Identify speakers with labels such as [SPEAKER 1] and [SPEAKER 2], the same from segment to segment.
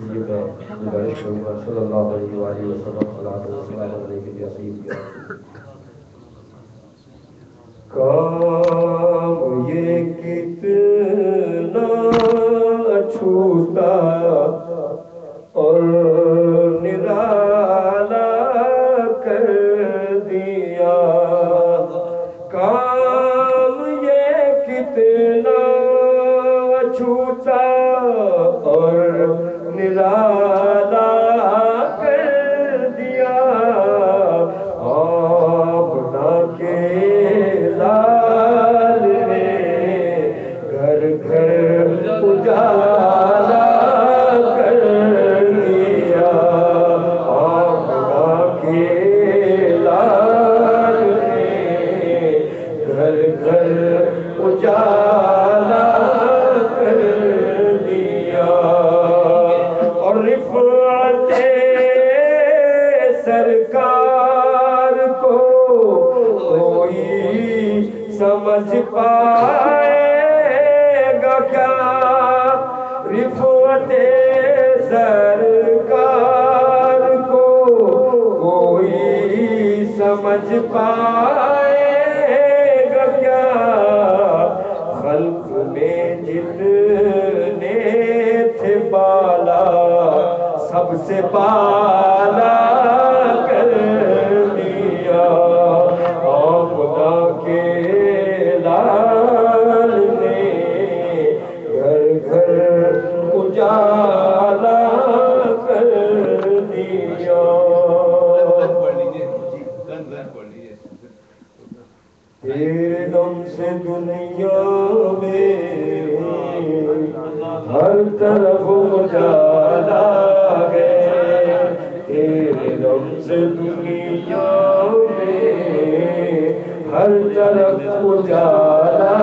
[SPEAKER 1] صلی اللہ علیہ وآلہ وسلم علیہ کے عظیم کام یہ کتنا چھوٹا سمجھ پائے گا کیا؟ رفعت سرکار کو کوئی سمجھ پائے گا کیا؟ خلق میں جتنے تھے بالا، سب سے بالا تیرے دم سے دنیا میں ہر طرف اجالا ہے تیرے دم سے دنیا میں ہر طرف اجالا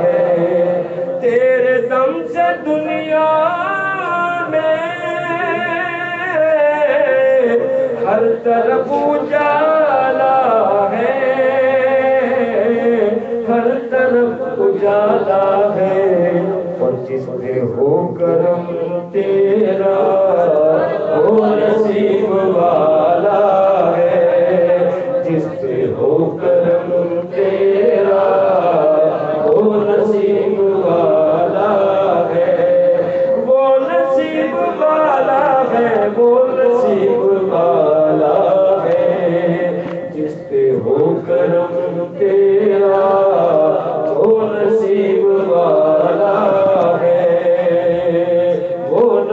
[SPEAKER 1] ہے تیرے دم سے دنیا میں ہر طرف اجالا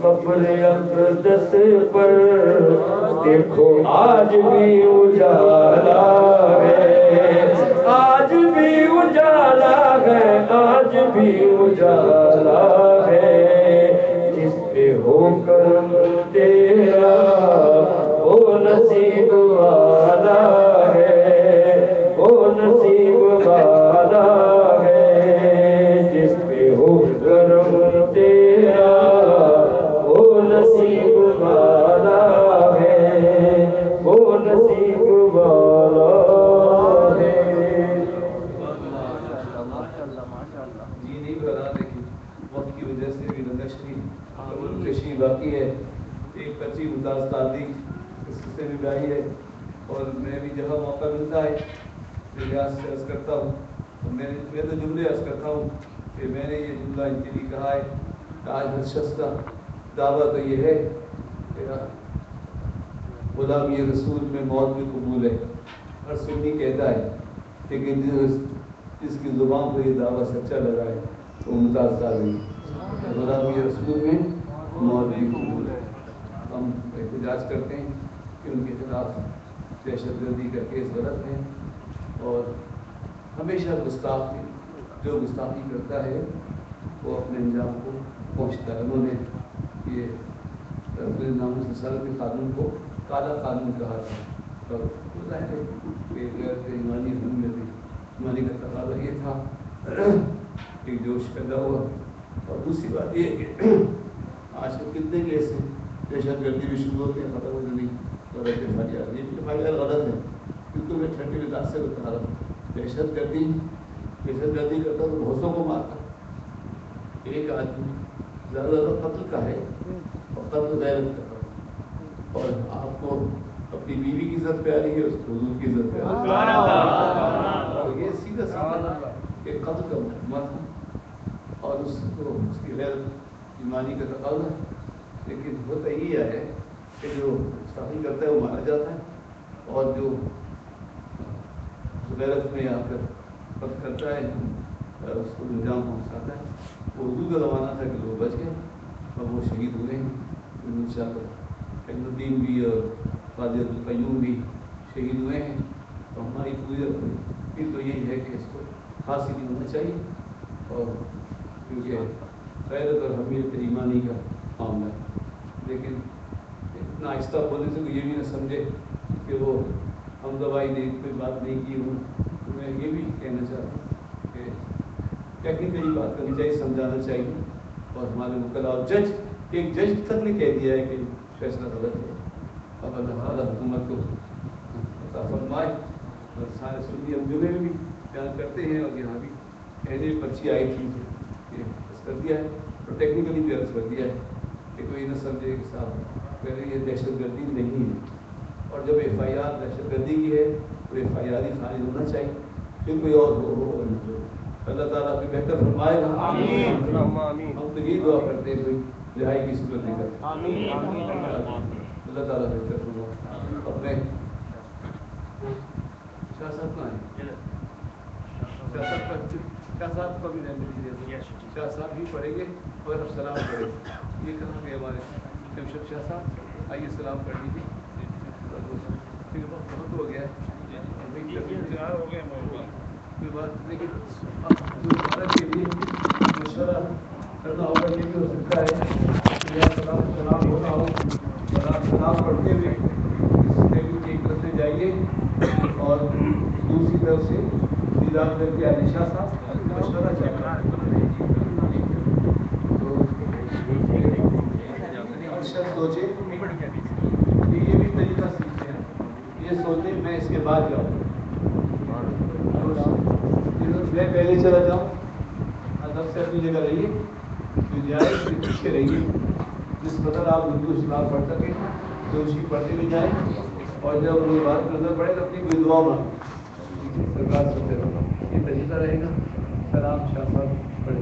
[SPEAKER 1] ان کی قبر اقدس پر دیکھو آج بھی اجالا ہے آج بھی اجالا ہے آج
[SPEAKER 2] جہاں موقع ملتا ہے لحاظ سے عرض کرتا ہوں، اور میں میں تو جملے عرض کرتا ہوں کہ میں نے یہ جملہ ان کے لیے کہا ہے، کہ آج ہر شخص کا دعویٰ تو یہ ہے کہ غلامی رسول میں موت بھی قبول ہے۔ ہر سنی کہتا ہے لیکن جس کی زبان کو یہ دعویٰ سچا لگا ہے، وہ ممتاز تعلیم غلامی رسول میں موت بھی قبول ہے۔ ہم احتجاج کرتے ہیں کہ ان کے خلاف دہشت گردی کا کیس غلط ہے اور ہمیشہ گستاخ جو گستاخی کرتا ہے، وہ اپنے انجام کو پہنچتا ہے۔ انہوں نے یہ نام سر کے قانون کو کالا قانون کہا تھا۔ اور ظاہر ہے کہ غیر ایمانی ہم میں بھی ایمانی کا تقاضا یہ تھا کہ جوش پیدا ہوا۔ اور دوسری بات یہ ہے کہ آج کل کتنے کیس ہیں دہشت گردی بھی شروع ہوتے ہیں ختم ہوتے نہیں ایف آئی آر یہ ایف آئی آر غلط ہے کیونکہ میں ٹھنڈی مزاج سے بتا رہا ہوں دہشت گردی دہشت گردی کرتا تو بہتوں کو مارتا ایک آدمی زیادہ زیادہ قتل کا ہے اور قتل غیرت کا اور آپ کو اپنی بیوی کی عزت پہ آ رہی ہے اس کو حضور کی عزت پہ آ رہی ہے اور یہ سیدھا سیدھا کہ قتل کا محکمہ تھا اور اس کو اس کی غیرت ایمانی کا تقاضا لیکن ہوتا یہ ہے کہ جو شادی کرتا ہے وہ مارا جاتا ہے۔ اور جو غیرت میں آ کر قتل کرتا ہے اس کو انجام پہنچاتا ہے، وہ اردو کا زمانہ تھا کہ لوگ بچ گئے، اور وہ شہید ہوئے ہیں۔ ان شاء اللہ الدین بھی اور قادر القیوم بھی شہید ہوئے ہیں تو ہماری پوری پھر تو یہی ہے کہ اس کو حاصل نہیں ہونا چاہیے، اور کیونکہ غیرت اور حمیت ایمانی کا معاملہ ہے۔ لیکن اتنا آہستہ بولنے سے یہ بھی نہ سمجھے کہ وہ ہم دوائی نے کوئی بات نہیں کی ہوں۔ تو میں یہ بھی کہنا چاہتا ہوں کہ ٹیکنیکلی بات کرنی چاہیے، سمجھانا چاہیے۔ اور ہمارے مکلا اور جج ایک جج تک نے کہہ دیا ہے کہ فیصلہ غلط ہے۔ اب اللہ تعالیٰ حکومت کو عطا فرمائے۔ اور سارے سنی ہم جمعے میں بھی بیان کرتے ہیں اور یہاں بھی کہنے پرچی آئی تھی کہ کر دیا ہے اور ٹیکنیکلی بھی عرض کر دیا ہے۔ کہ کوئی نہ سمجھے کہ صاحب پہلے یہ دہشت گردی نہیں ہے۔ اور جب ایف آئی آر دہشت گردی کی ہے تو ایف آئی آر ہی خارج ہونا چاہیے۔ پھر کوئی اور ہو ہو اللہ تعالیٰ بھی بہتر فرمائے گا۔ ہم تو یہی دعا کرتے ہیں کوئی رہائی کی صورت نہیں کرتے۔ اللہ تعالیٰ۔ بہتر فرمائے۔ اپنے شاہ صاحب کہاں ہیں؟ شاہ صاحب شاہ صاحب کا بھی رہنے دیجیے شاہ صاحب ہی پڑھیں گے اور اب سلام کریں۔ یہ کہاں گئے ہمارے شمشد شاہ صاحب؟ آئیے سلام کر لیجیے وقت بہت ہو گیا ہے۔ کوئی بات لیکن بھارت کے لیے مشورہ کرنا ہوگا یہ بھی ہو سکتا ہے۔ کہ یا سلام سلام ہونا ہو۔ اور آپ سلام پڑھتے ہوئے اس ٹیبل کی ایک طرف سے جائیے اور دوسری طرف سے نظام کر کے علیشہ صاحب۔ سوچے کہ یہ بھی طریقہ سیکھتے ہیں یہ سوچے میں اس کے بعد جاؤں میں پہلے چلا جاؤں ادب سے اپنی جگہ رہیے پیچھے رہیے جس قدر آپ اردو اسلام پڑھ سکیں تو اس کی پڑھتے بھی جائیں اور جب وہ بات نظر پڑے تو اپنی کوئی دعا مانگ سرکار سنتے رہنا یہ طریقہ رہے گا سلام شاہ صاحب پڑھے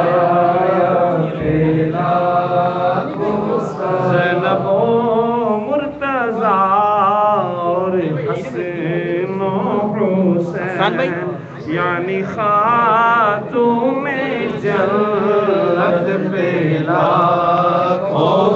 [SPEAKER 3] یعنی خاتون جنت پہ لاکھوں